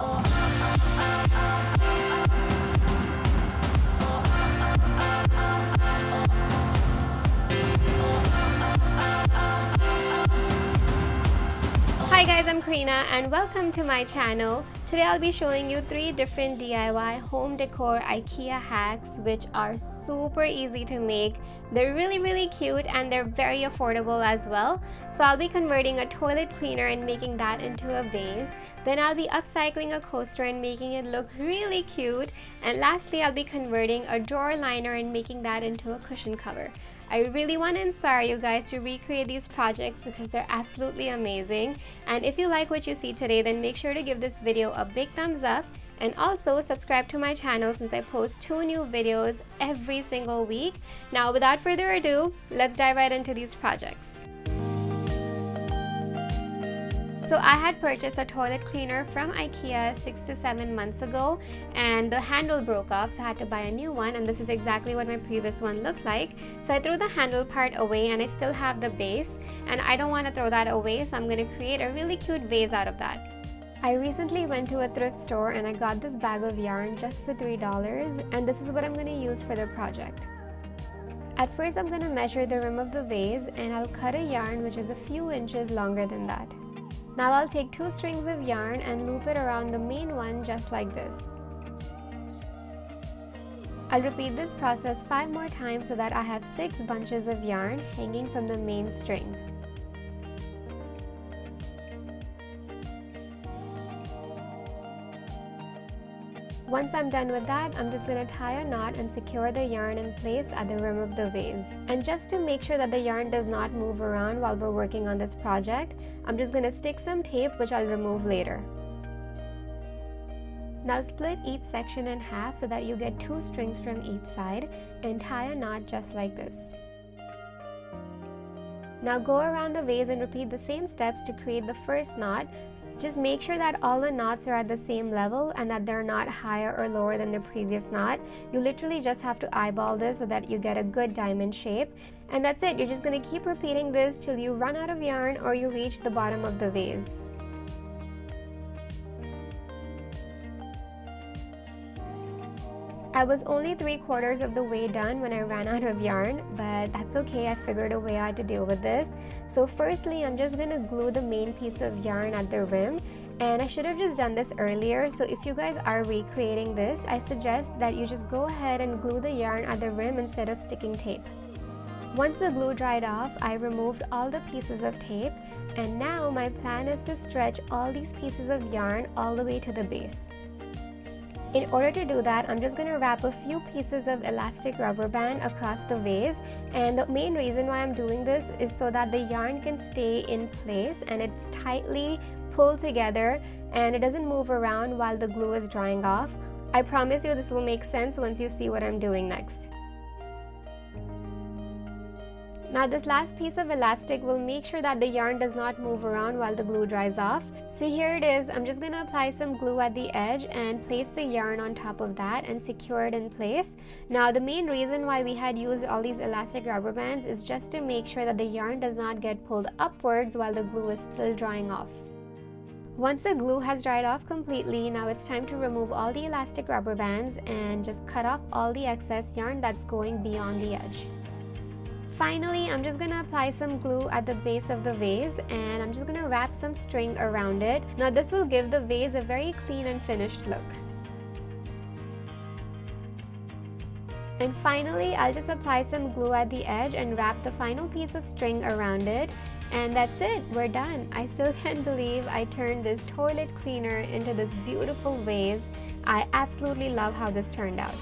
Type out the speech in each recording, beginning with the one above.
Hi guys, I'm Kreena and welcome to my channel. Today I'll be showing you three different DIY home decor IKEA hacks which are super easy to make. They're really really cute and they're very affordable as well. So I'll be converting a toilet cleaner and making that into a vase. Then I'll be upcycling a coaster and making it look really cute. And lastly I'll be converting a drawer liner and making that into a cushion cover. I really want to inspire you guys to recreate these projects because they're absolutely amazing. And if you like what you see today, then make sure to give this video a big thumbs up and also subscribe to my channel since I post two new videos every single week. Now without further ado, let's dive right into these projects. So I had purchased a toilet cleaner from Ikea six to seven months ago and the handle broke off so I had to buy a new one and this is exactly what my previous one looked like. So I threw the handle part away and I still have the base and I don't want to throw that away so I'm going to create a really cute vase out of that. I recently went to a thrift store and I got this bag of yarn just for $3 and this is what I'm going to use for the project. At first I'm going to measure the rim of the vase and I'll cut a yarn which is a few inches longer than that. Now I'll take two strings of yarn and loop it around the main one just like this. I'll repeat this process 5 more times so that I have 6 bunches of yarn hanging from the main string. Once I'm done with that, I'm just going to tie a knot and secure the yarn in place at the rim of the vase. And just to make sure that the yarn does not move around while we're working on this project, I'm just going to stick some tape which I'll remove later. Now split each section in half so that you get two strings from each side and tie a knot just like this. Now go around the vase and repeat the same steps to create the first knot just make sure that all the knots are at the same level and that they're not higher or lower than the previous knot. You literally just have to eyeball this so that you get a good diamond shape. And that's it, you're just going to keep repeating this till you run out of yarn or you reach the bottom of the vase. I was only three quarters of the way done when I ran out of yarn, but that's okay, I figured a way out to deal with this. So firstly, I'm just gonna glue the main piece of yarn at the rim and I should have just done this earlier so if you guys are recreating this I suggest that you just go ahead and glue the yarn at the rim instead of sticking tape. Once the glue dried off I removed all the pieces of tape and now my plan is to stretch all these pieces of yarn all the way to the base. In order to do that, I'm just going to wrap a few pieces of elastic rubber band across the vase and the main reason why I'm doing this is so that the yarn can stay in place and it's tightly pulled together and it doesn't move around while the glue is drying off. I promise you this will make sense once you see what I'm doing next. Now this last piece of elastic will make sure that the yarn does not move around while the glue dries off. So here it is, I'm just going to apply some glue at the edge and place the yarn on top of that and secure it in place. Now the main reason why we had used all these elastic rubber bands is just to make sure that the yarn does not get pulled upwards while the glue is still drying off. Once the glue has dried off completely, now it's time to remove all the elastic rubber bands and just cut off all the excess yarn that's going beyond the edge. Finally, I'm just to apply some glue at the base of the vase and I'm just to wrap some string around it. Now this will give the vase a very clean and finished look. And finally, I'll just apply some glue at the edge and wrap the final piece of string around it. And that's it, we're done. I still can't believe I turned this toilet cleaner into this beautiful vase. I absolutely love how this turned out.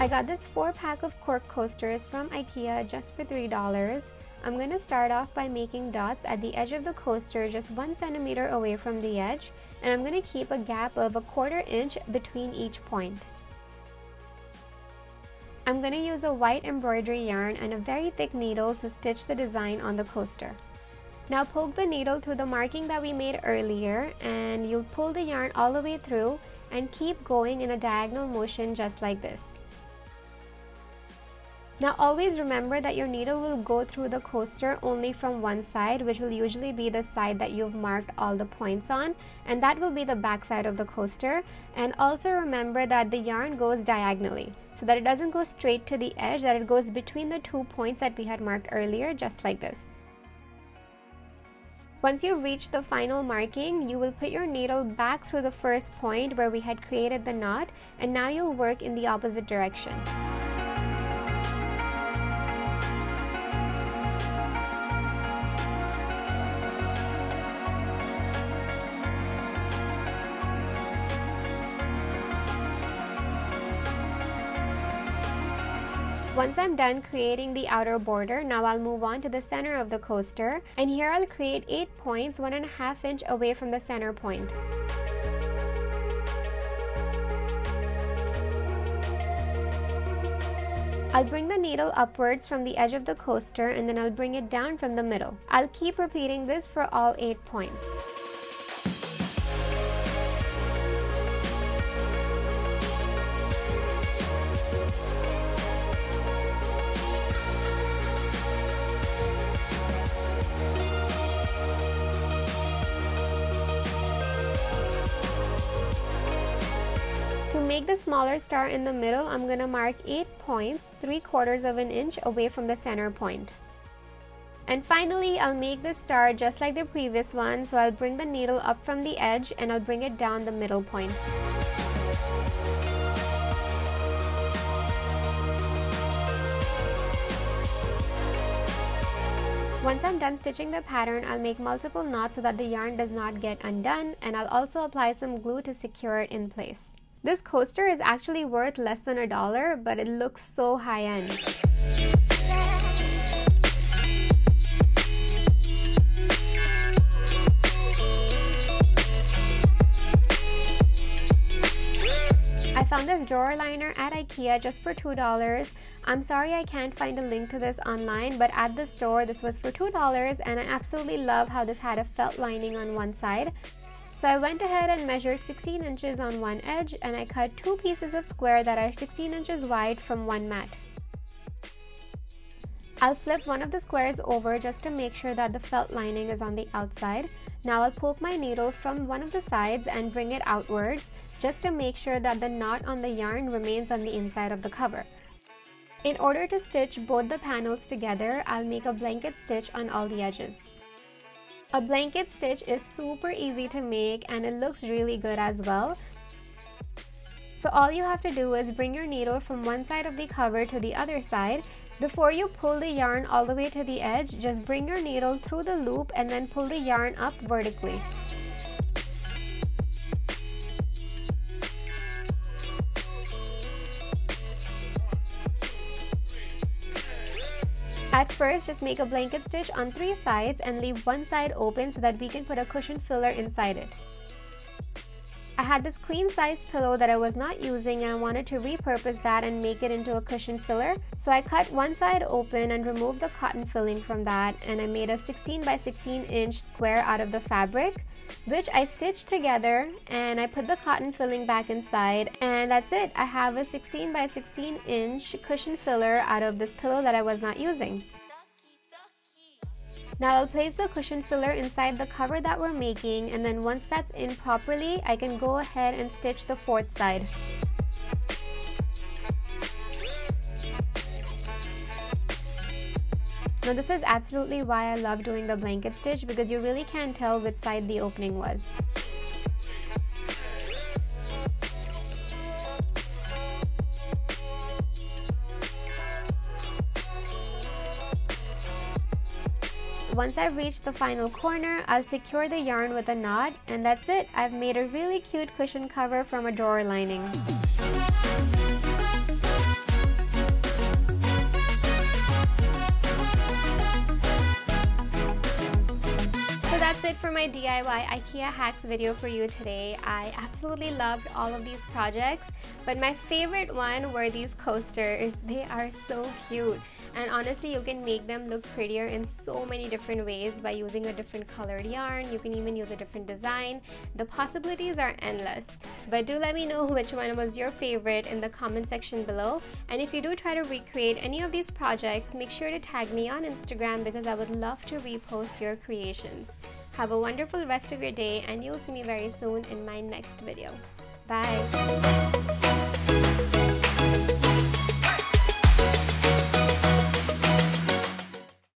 I got this 4 pack of cork coasters from Ikea just for $3. I'm going to start off by making dots at the edge of the coaster just 1 centimeter away from the edge and I'm going to keep a gap of a quarter inch between each point. I'm going to use a white embroidery yarn and a very thick needle to stitch the design on the coaster. Now poke the needle through the marking that we made earlier and you'll pull the yarn all the way through and keep going in a diagonal motion just like this. Now always remember that your needle will go through the coaster only from one side which will usually be the side that you've marked all the points on and that will be the back side of the coaster and also remember that the yarn goes diagonally so that it doesn't go straight to the edge that it goes between the two points that we had marked earlier just like this. Once you reach the final marking, you will put your needle back through the first point where we had created the knot and now you'll work in the opposite direction. Once I'm done creating the outer border, now I'll move on to the center of the coaster. And here I'll create 8 points, 1.5 inch away from the center point. I'll bring the needle upwards from the edge of the coaster and then I'll bring it down from the middle. I'll keep repeating this for all 8 points. Make the smaller star in the middle, I'm going to mark 8 points, 3 quarters of an inch away from the center point. And finally, I'll make the star just like the previous one, so I'll bring the needle up from the edge and I'll bring it down the middle point. Once I'm done stitching the pattern, I'll make multiple knots so that the yarn does not get undone and I'll also apply some glue to secure it in place. This coaster is actually worth less than a dollar, but it looks so high-end. I found this drawer liner at Ikea just for $2. I'm sorry I can't find a link to this online, but at the store this was for $2 and I absolutely love how this had a felt lining on one side. So I went ahead and measured 16 inches on one edge and I cut two pieces of square that are 16 inches wide from one mat. I'll flip one of the squares over just to make sure that the felt lining is on the outside. Now I'll poke my needle from one of the sides and bring it outwards just to make sure that the knot on the yarn remains on the inside of the cover. In order to stitch both the panels together, I'll make a blanket stitch on all the edges. A blanket stitch is super easy to make and it looks really good as well. So all you have to do is bring your needle from one side of the cover to the other side. Before you pull the yarn all the way to the edge, just bring your needle through the loop and then pull the yarn up vertically. At first, just make a blanket stitch on three sides and leave one side open so that we can put a cushion filler inside it. I had this queen size pillow that I was not using and I wanted to repurpose that and make it into a cushion filler. So I cut one side open and removed the cotton filling from that and I made a 16 by 16 inch square out of the fabric which I stitched together and I put the cotton filling back inside and that's it. I have a 16 by 16 inch cushion filler out of this pillow that I was not using. Now I'll place the cushion filler inside the cover that we're making and then once that's in properly, I can go ahead and stitch the fourth side. Now this is absolutely why I love doing the blanket stitch because you really can't tell which side the opening was. Once I've reached the final corner, I'll secure the yarn with a knot and that's it. I've made a really cute cushion cover from a drawer lining. It for my DIY IKEA hacks video for you today. I absolutely loved all of these projects, but my favorite one were these coasters. They are so cute. And honestly, you can make them look prettier in so many different ways by using a different colored yarn. You can even use a different design. The possibilities are endless. But do let me know which one was your favorite in the comment section below. And if you do try to recreate any of these projects, make sure to tag me on Instagram because I would love to repost your creations. Have a wonderful rest of your day and you'll see me very soon in my next video. Bye!